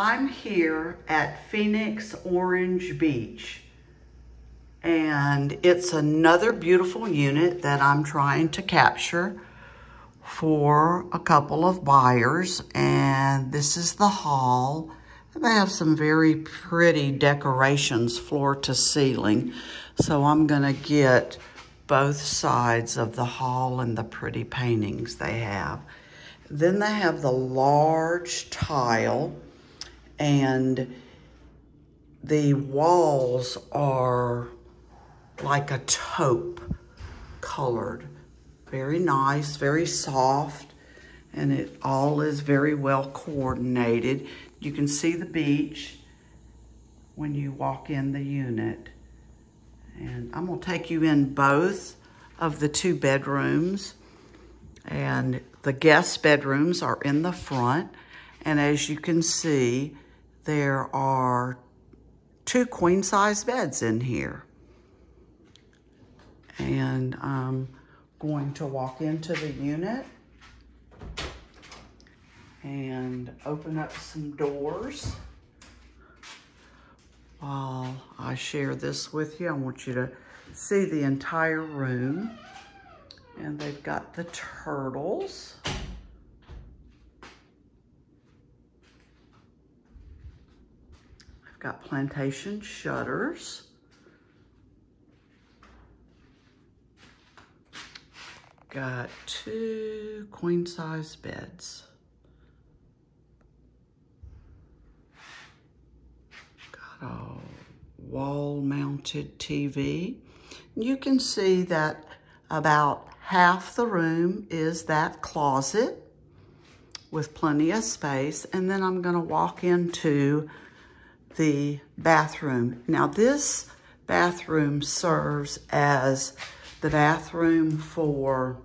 I'm here at Phoenix Orange Beach and it's another beautiful unit that I'm trying to capture for a couple of buyers and this is the hall. They have some very pretty decorations floor to ceiling so I'm gonna get both sides of the hall and the pretty paintings they have. Then they have the large tile and the walls are like a taupe colored. Very nice, very soft, and it all is very well coordinated. You can see the beach when you walk in the unit. And I'm gonna take you in both of the two bedrooms. And the guest bedrooms are in the front. And as you can see, there are two queen size beds in here. And I'm going to walk into the unit and open up some doors. While I share this with you, I want you to see the entire room. And they've got the turtles. I've got plantation shutters. Got two queen size beds. Got a wall mounted TV. You can see that about half the room is that closet with plenty of space. And then I'm gonna walk into the bathroom. Now this bathroom serves as the bathroom for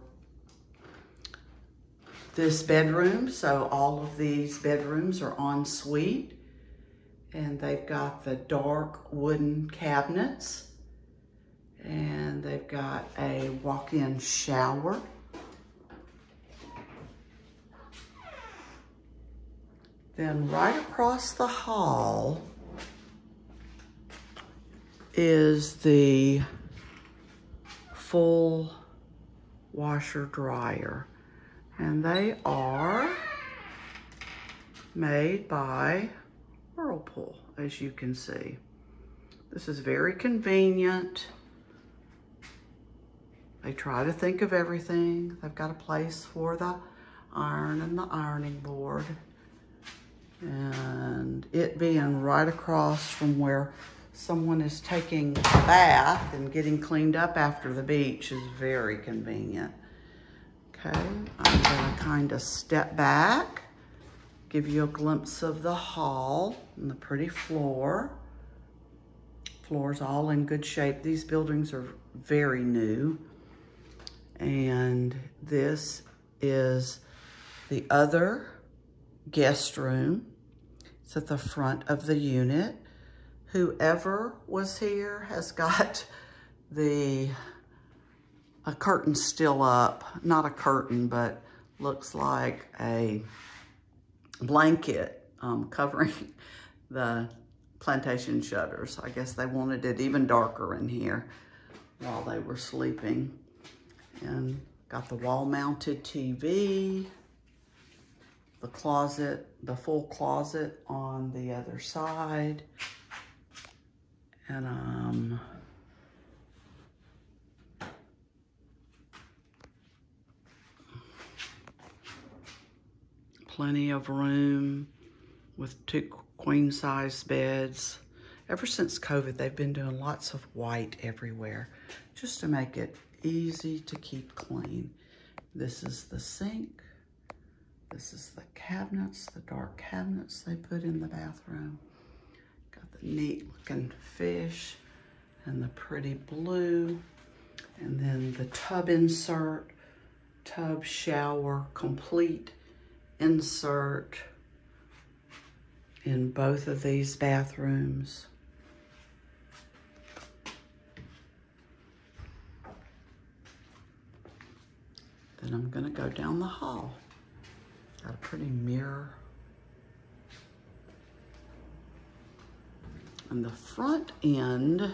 this bedroom. So all of these bedrooms are en suite and they've got the dark wooden cabinets and they've got a walk-in shower. Then right across the hall is the full washer dryer. And they are made by Whirlpool, as you can see. This is very convenient. They try to think of everything. They've got a place for the iron and the ironing board. And it being right across from where someone is taking a bath and getting cleaned up after the beach is very convenient. Okay, I'm gonna kind of step back, give you a glimpse of the hall and the pretty floor. Floor's all in good shape. These buildings are very new. And this is the other guest room. It's at the front of the unit whoever was here has got the a curtain still up. Not a curtain, but looks like a blanket um, covering the plantation shutters. I guess they wanted it even darker in here while they were sleeping. And got the wall-mounted TV, the closet, the full closet on the other side. And um, plenty of room with two queen size beds. Ever since COVID, they've been doing lots of white everywhere just to make it easy to keep clean. This is the sink. This is the cabinets, the dark cabinets they put in the bathroom neat looking fish and the pretty blue. And then the tub insert, tub shower, complete insert in both of these bathrooms. Then I'm gonna go down the hall. Got a pretty mirror And the front end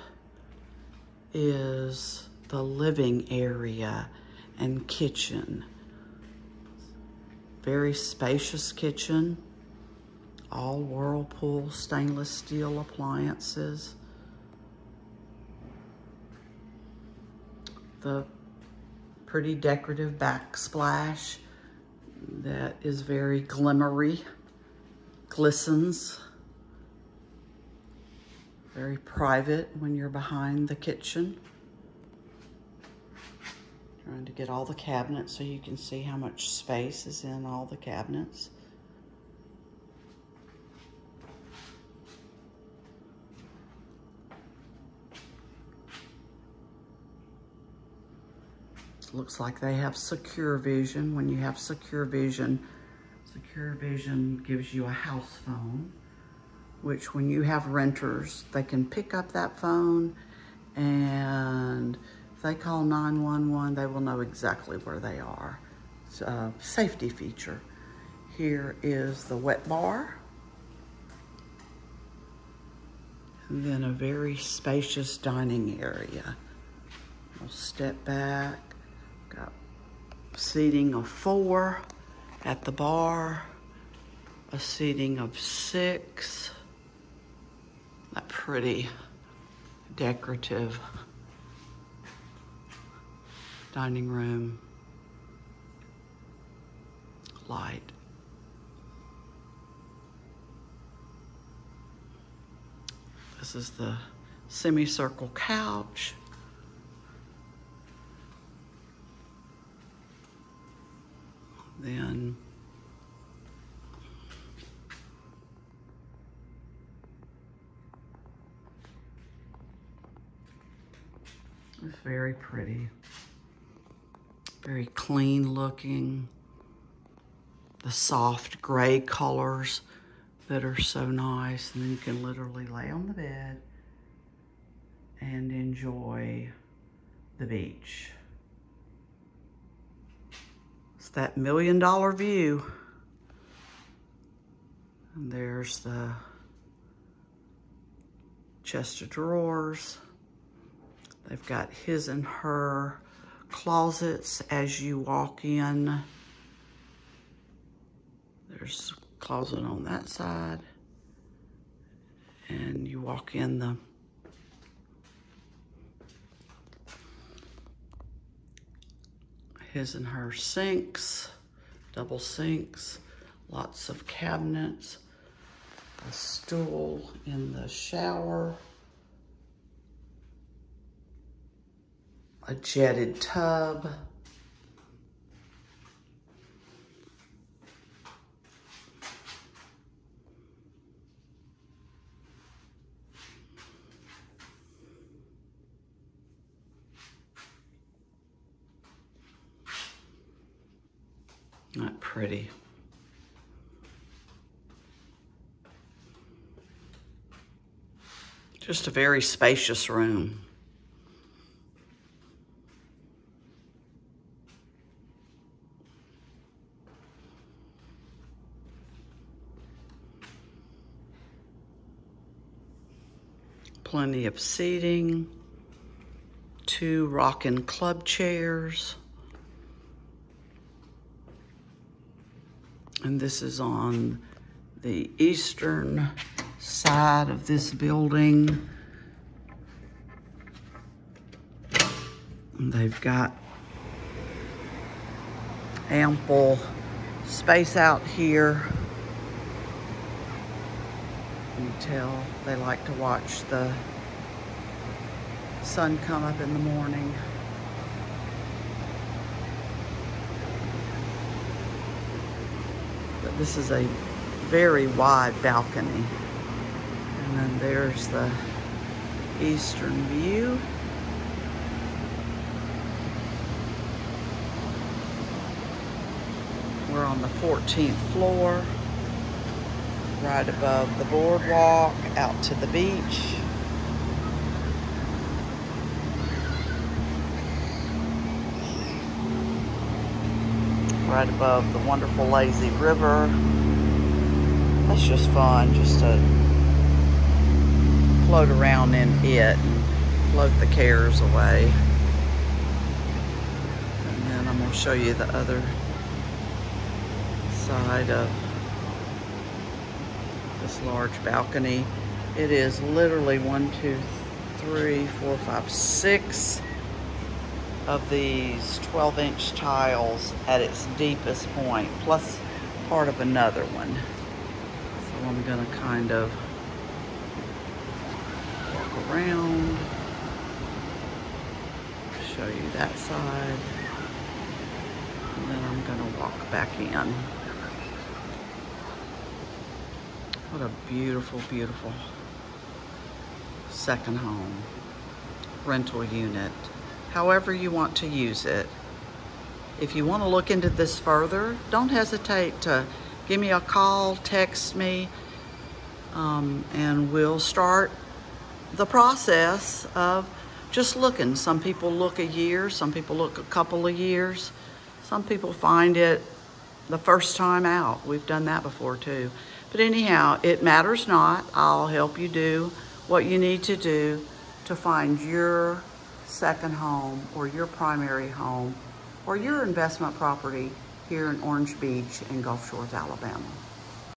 is the living area and kitchen. Very spacious kitchen, all Whirlpool stainless steel appliances. The pretty decorative backsplash that is very glimmery, glistens. Very private when you're behind the kitchen. Trying to get all the cabinets so you can see how much space is in all the cabinets. Looks like they have secure vision. When you have secure vision, secure vision gives you a house phone, which when you have renters, they can pick up that phone and if they call 911, they will know exactly where they are. It's a safety feature. Here is the wet bar. And then a very spacious dining area. We'll step back. Got seating of four at the bar. A seating of six. That pretty decorative dining room light. This is the semicircle couch. Then very pretty very clean looking. The soft gray colors that are so nice. And then you can literally lay on the bed and enjoy the beach. It's that million dollar view. And there's the chest of drawers. They've got his and her closets as you walk in. There's a closet on that side. And you walk in the his and her sinks, double sinks, lots of cabinets, a stool in the shower. A jetted tub. Not pretty. Just a very spacious room. Plenty of seating, two rocking club chairs. And this is on the eastern side of this building. And they've got ample space out here you tell they like to watch the sun come up in the morning. But this is a very wide balcony. And then there's the eastern view. We're on the 14th floor right above the boardwalk out to the beach. Right above the wonderful lazy river. That's just fun, just to float around in it and float the cares away. And then I'm gonna show you the other side of this large balcony. It is literally one, two, three, four, five, six of these 12 inch tiles at its deepest point, plus part of another one. So I'm gonna kind of walk around, show you that side, and then I'm gonna walk back in. What a beautiful, beautiful second home, rental unit, however you want to use it. If you want to look into this further, don't hesitate to give me a call, text me, um, and we'll start the process of just looking. Some people look a year, some people look a couple of years, some people find it the first time out. We've done that before too. But anyhow, it matters not. I'll help you do what you need to do to find your second home or your primary home or your investment property here in Orange Beach in Gulf Shores, Alabama.